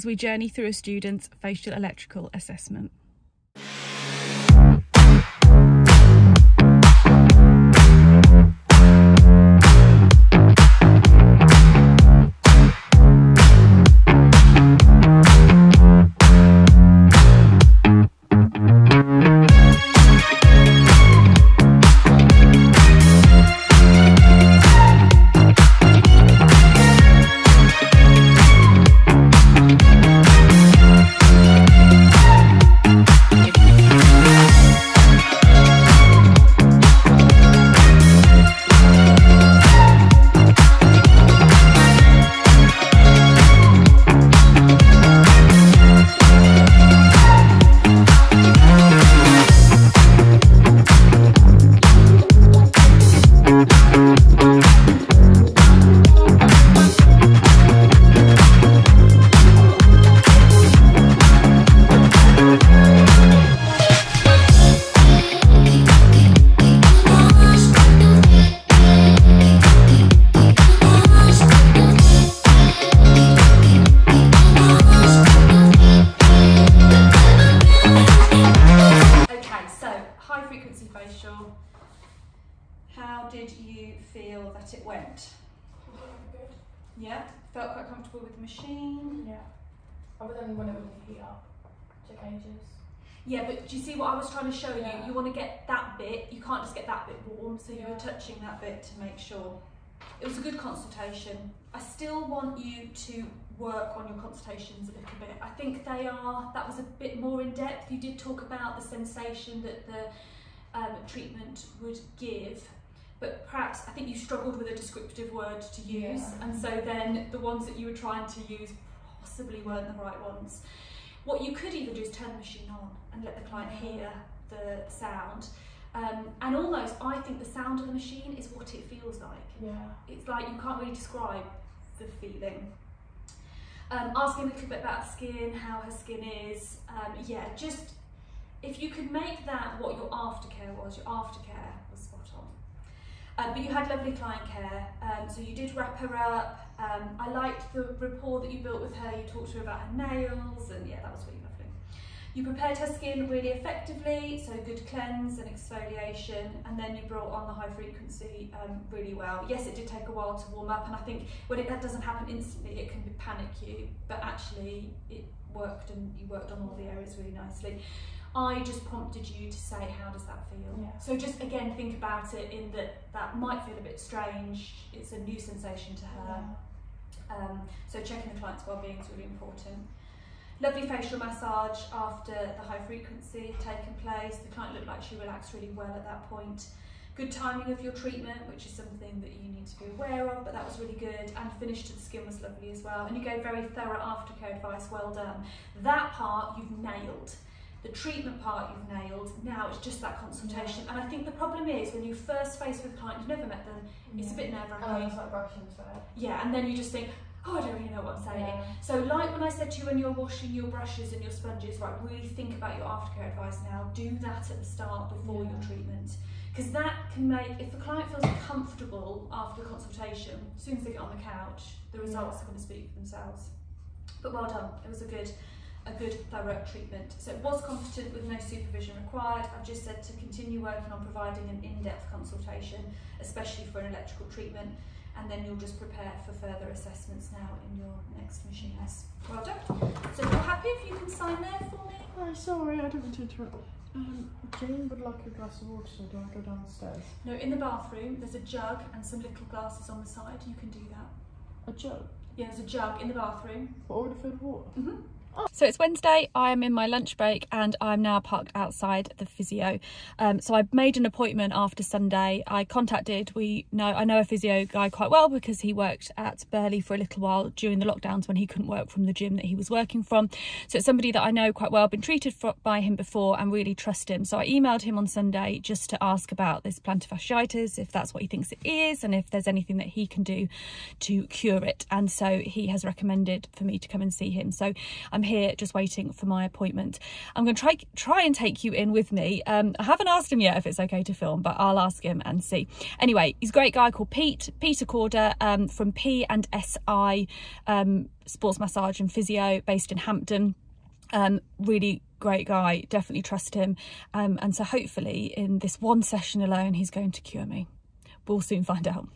as we journey through a student's facial electrical assessment. Facial. How did you feel that it went? Yeah, felt quite comfortable with the machine. Yeah. Other than when it would heat up. Took ages. Yeah, but do you see what I was trying to show Yeah. you? You want to get that bit. You can't just get that bit warm, so you Yeah. were touching that bit to make sure. It was a good consultation. I still want you to work on your consultations a little bit. I think they are. That was a bit more in depth. You did talk about the sensation that the um, treatment would give. But perhaps I think you struggled with a descriptive word to use, Yeah. and so then the ones that you were trying to use possibly weren't the right ones. What you could even do is turn the machine on and let the client hear the sound. Um, and almost, I think the sound of the machine is what it feels like. Yeah. It's like you can't really describe the feeling. Um, asking a little bit about skin, how her skin is. Um, yeah, just if you could make that what your aftercare was, your aftercare was spot on. Um, but you had lovely client care, um, so you did wrap her up. Um, I liked the rapport that you built with her. You talked to her about her nails, and yeah, that was really lovely. You prepared her skin really effectively, so good cleanse and exfoliation, and then you brought on the high frequency um, really well. Yes, it did take a while to warm up, and I think when it, that doesn't happen instantly, it can panic you, but actually it worked, and you worked on all the areas really nicely. I just prompted you to say, how does that feel? Yeah. So just again think about it in that that might feel a bit strange. It's a new sensation to her. Um, so checking the client's well-being is really important. Lovely facial massage after the high frequency had taken place. The client looked like she relaxed really well at that point. Good timing of your treatment, which is something that you need to be aware of, but that was really good. And finish to the skin was lovely as well. And you gave very thorough aftercare advice, well done. That part you've nailed. The treatment part you've nailed. Now it's just that consultation. And I think the problem is when you first face with a client, you've never met them, it's a bit nerve wracking. was oh, like rushing to it. Yeah, and then you just think, oh, I don't really know what I'm saying. Yeah. So, like when I said to you when you're washing your brushes and your sponges, right, really think about your aftercare advice now. Do that at the start before your treatment. Because that can make, if the client feels comfortable after the consultation, as soon as they get on the couch, the results are going to speak for themselves. But well done, it was a good, a good thorough treatment. So it was competent with no supervision required. I've just said to continue working on providing an in-depth consultation, especially for an electrical treatment, and then you'll just prepare for further assessments now in your next machines. Well done. So if you're happy, if you can sign there for me. Oh, sorry, I didn't mean to interrupt. Um, Jane would like a glass of water, so do I go downstairs? No, in the bathroom, there's a jug and some little glasses on the side. You can do that. A jug? Yeah, there's a jug in the bathroom. But already filled with water? Mm-hmm. So it's Wednesday, I am in my lunch break and I'm now parked outside the physio. Um, so I made an appointment after Sunday. I contacted, we know, I know a physio guy quite well because he worked at Burley for a little while during the lockdowns when he couldn't work from the gym that he was working from. So it's somebody that I know quite well, been treated for, by him before and really trust him. So I emailed him on Sunday just to ask about this plantar fasciitis, if that's what he thinks it is and if there's anything that he can do to cure it. And so he has recommended for me to come and see him. So I'm I'm here just waiting for my appointment. I'm going to try try and take you in with me. Um, I haven't asked him yet if it's okay to film, but I'll ask him and see. Anyway, he's a great guy called Pete Peter Corder um, from P and SI um, Sports Massage and Physio, based in Hampton. Um, really great guy. Definitely trust him. Um, and so hopefully, in this one session alone, he's going to cure me. We'll soon find out.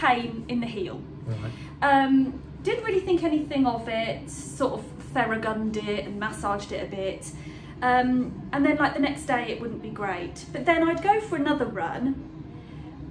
Pain in the heel. Right. Um, didn't really think anything of it, sort of theragunned it and massaged it a bit. Um, and then like the next day it wouldn't be great. But then I'd go for another run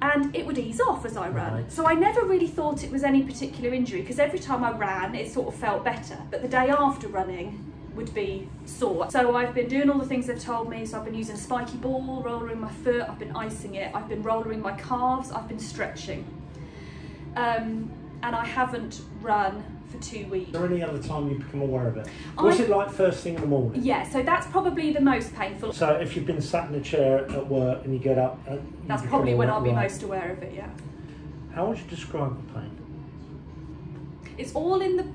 and it would ease off as I ran. Right. So I never really thought it was any particular injury because every time I ran it sort of felt better. But the day after running would be sore. So I've been doing all the things they've told me. So I've been using a spiky ball, rollering my foot, I've been icing it, I've been rollering my calves, I've been stretching. Um, and I haven't run for two weeks. Is there any other time you become aware of it? What's I- it like first thing in the morning? Yeah, so that's probably the most painful. So if you've been sat in a chair at work and you get up, uh, you That's probably when I'll be right. most aware of it, yeah. How would you describe the pain? It's all in the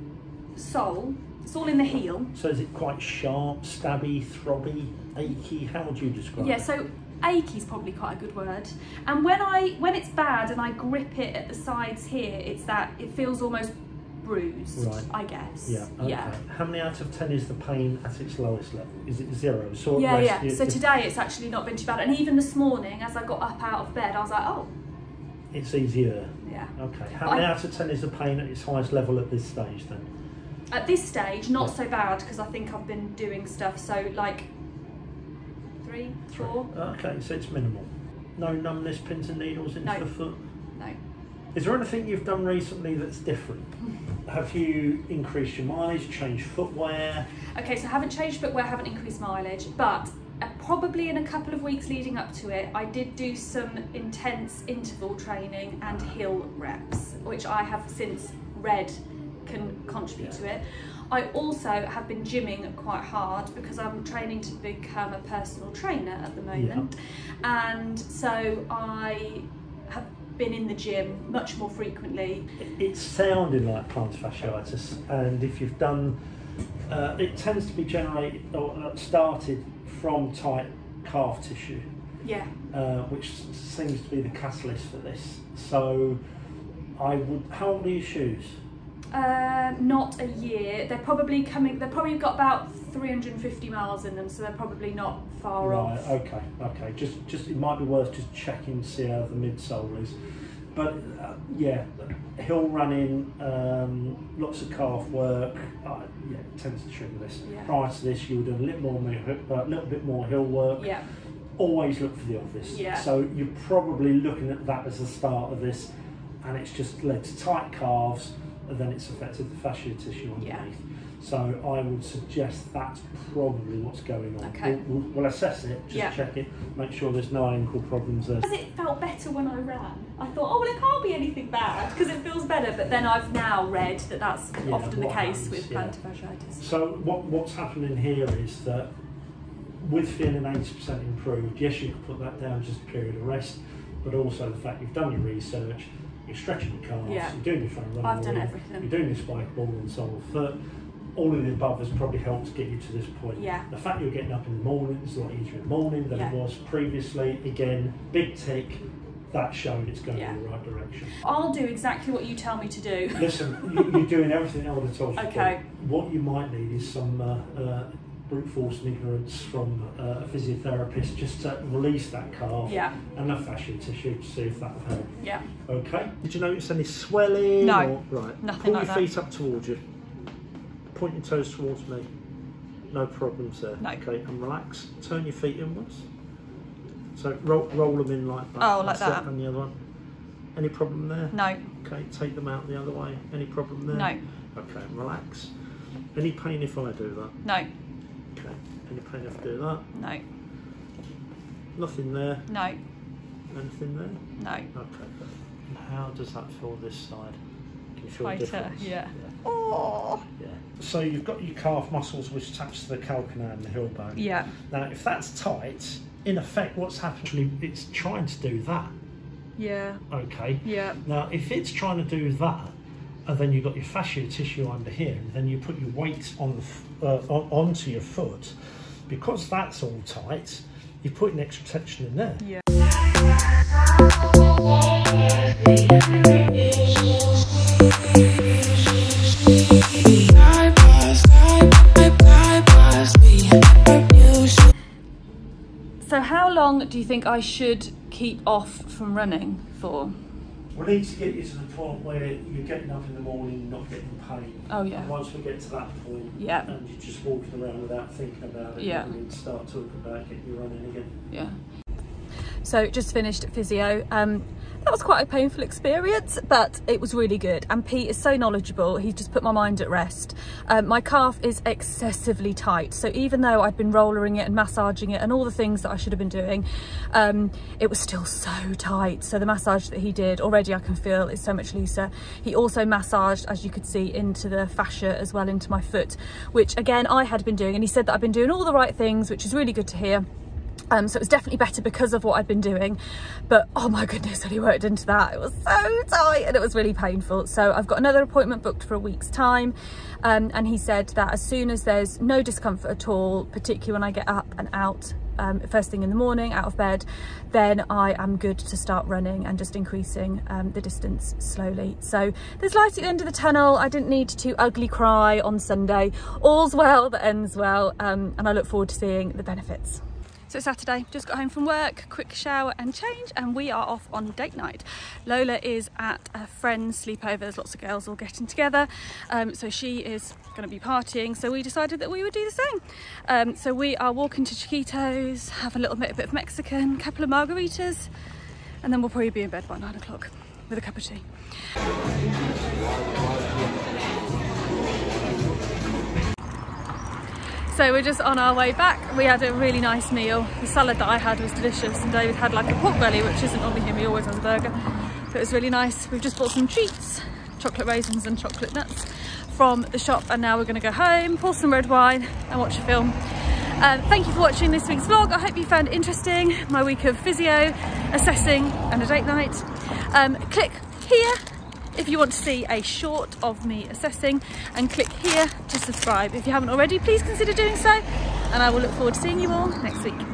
sole, it's all in the heel. So is it quite sharp, stabby, throbby, achy? How would you describe Yeah, it? so achy is probably quite a good word. And when I when it's bad and I grip it at the sides here, it's that it feels almost bruised, Right. I guess. Yeah. Okay. Yeah. How many out of ten is the pain at its lowest level? Is it zero? So Yeah, rest, yeah. you- So today it's actually not been too bad. And even this morning, as I got up out of bed, I was like, oh, it's easier. yeah. Okay. How many I- out of ten is the pain at its highest level at this stage then? At this stage, not so bad because I think I've been doing stuff. So like three, four. Okay, so it's minimal. No numbness, pins and needles into No. the foot. No. Is there anything you've done recently that's different? Have you increased your mileage, changed footwear? Okay, so I haven't changed footwear, haven't increased mileage, but uh, probably in a couple of weeks leading up to it, I did do some intense interval training and hill reps, which I have since read can contribute to it. I also have been gymming quite hard because I'm training to become a personal trainer at the moment. And so I have been in the gym much more frequently. It- It's sounding like plantar fasciitis, and if you've done, uh, it tends to be generated or uh, started from tight calf tissue, Yeah. uh, which seems to be the catalyst for this. So, I would. How old are your shoes? Uh, not a year. They're probably coming. They've probably got about 350 miles in them, so they're probably not far right. off. Okay. Okay. Just, just it might be worth just checking to see how the midsole is. But uh, yeah, hill running, um, lots of calf work. Uh, yeah, tends to trigger this. Yeah. Prior to this, you would have a little more, mi- a little bit more hill work. Yeah, Always look for the obvious. Yeah. So you're probably looking at that as the start of this, and it's just led to tight calves, and then it's affected the fascia tissue underneath. Yeah. So I would suggest that's probably what's going on. Okay. We'll, we'll, we'll assess it, just Yeah. check it, make sure there's no ankle problems there. because it felt better when I ran. I thought, oh well, it can't be anything bad because it feels better. But then I've now read that that's Yeah, often the case happens, with yeah. plantar fasciitis. So what, what's happening here is that with feeling 80% improved, yes, you could put that down just a period of rest, but also the fact you've done your research, you're stretching your calves, Yeah. you're doing your front running, I've done everything. you're doing your spike ball and sole foot. All of the above has probably helped get you to this point. Yeah. The fact you're getting up in the morning is a lot easier in the morning than Yeah. it was previously. Again, big tick, that's showing it's going Yeah. in the right direction. I'll do exactly what you tell me to do. Listen, you, you're doing everything have told you. Okay. What you might need is some uh, uh, brute force and ignorance from uh, a physiotherapist just to release that calf Yeah, and the fascia tissue to see if that will help. yeah. Okay. Did you notice any swelling? No, or- right. nothing Pull like your that. feet up towards you. Point your toes towards me. No problems there. No. Okay, and relax. Turn your feet inwards. So roll, roll them in like that. Oh, like That's that. And the other one. Any problem there? No, Okay, take them out the other way. Any problem there? no, Okay, relax. Any pain if I do that? no, Okay. Any pain if I do that? no, Nothing there. no, Anything there? no. Okay. And how does that feel this side? can feel the Tighter, difference. yeah. Oh. Yeah. So you've got your calf muscles which attach to the calcanea and the heel bone. Yeah. Now, if that's tight, in effect, what's happening? It's trying to do that. Yeah. Okay. Yeah. Now, if it's trying to do that, and then you've got your fascia tissue under here, and then you put your weight on the f- uh, onto your foot, because that's all tight, you're putting extra tension in there. Yeah. So how long do you think I should keep off from running for? We need to get you to the point where you're getting up in the morning, not getting pain. Oh yeah. And once we get to that point, Yeah. and you're just walking around without thinking about it, Yeah. we need to start talking about getting you running again. Yeah. So just finished physio. Um, that was quite a painful experience, but it was really good. And Pete is so knowledgeable. He's just put my mind at rest. Um, my calf is excessively tight. So even though I'd been rollering it and massaging it and all the things that I should have been doing, um, it was still so tight. So the massage that he did already I can feel is so much looser. He also massaged, as you could see, into the fascia as well into my foot, which again, I had been doing. And he said that I've been doing all the right things, which is really good to hear. Um, so it was definitely better because of what I'd been doing. But oh my goodness, when he worked into that, it was so tight and it was really painful. So I've got another appointment booked for a week's time. Um, and he said that as soon as there's no discomfort at all, particularly when I get up and out um, first thing in the morning, out of bed, then I am good to start running and just increasing um, the distance slowly. So there's light at the end of the tunnel. I didn't need to ugly cry on Sunday. All's well that ends well. Um, and I look forward to seeing the benefits. So it's Saturday, just got home from work, quick shower and change, and we are off on date night. Lola is at a friend's sleepover, there's lots of girls all getting together, um, so she is going to be partying, so we decided that we would do the same. Um, so we are walking to Chiquitos, have a little bit, a bit of Mexican, a couple of margaritas, and then we'll probably be in bed by nine o'clock with a cup of tea. So we're just on our way back. We had a really nice meal. The salad that I had was delicious and David had like a pork belly, which isn't normally him, he always has a burger. But it was really nice. We've just bought some treats, chocolate raisins and chocolate nuts from the shop and now we're gonna go home, pour some red wine and watch a film. Um, thank you for watching this week's vlog. I hope you found it interesting, my week of physio, assessing and a date night. Um, click here if you want to see a short of me assessing and click here to subscribe. If you haven't already, please consider doing so and I will look forward to seeing you all next week.